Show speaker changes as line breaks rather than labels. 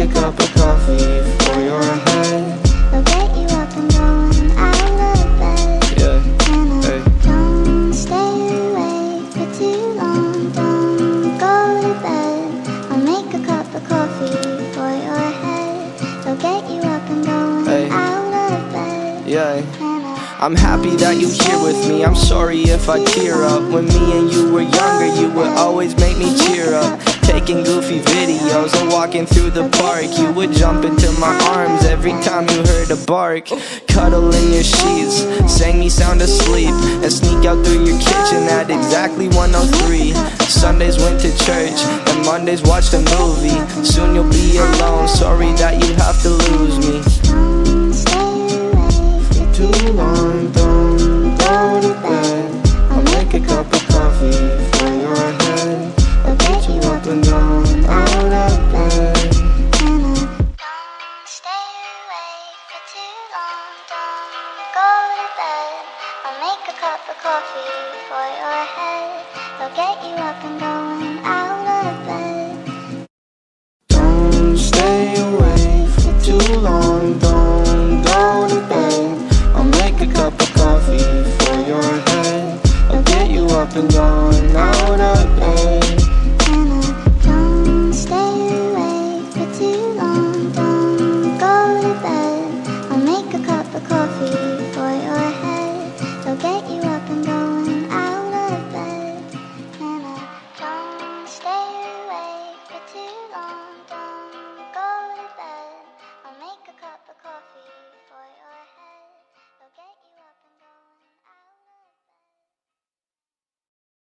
a cup of coffee for your head.
They'll get you up and going out of bed.
Yeah,
And
hey.
don't stay awake for too long. Don't go to bed. I'll make a cup of coffee for your head. They'll get you up and going
Hey.
out of bed.
Yeah.
And I
I'm happy that you're here with me. I'm sorry if I tear up. When me and you were younger, you would always make me cheer up. Taking goofy videos and walking through the park. You would jump into my arms every time you heard a bark. Cuddle in your sheets, sang me sound asleep, and sneak out through your kitchen at exactly 103. Sundays went to church, and Mondays watched a movie. Soon you'll be alone. Sorry that you have to lose me.
Make a cup of coffee for your head. They'll get you up and going out of bed.
Don't stay awake for too long, don't go to bed. I'll make a cup of coffee for your head. I'll get you up and down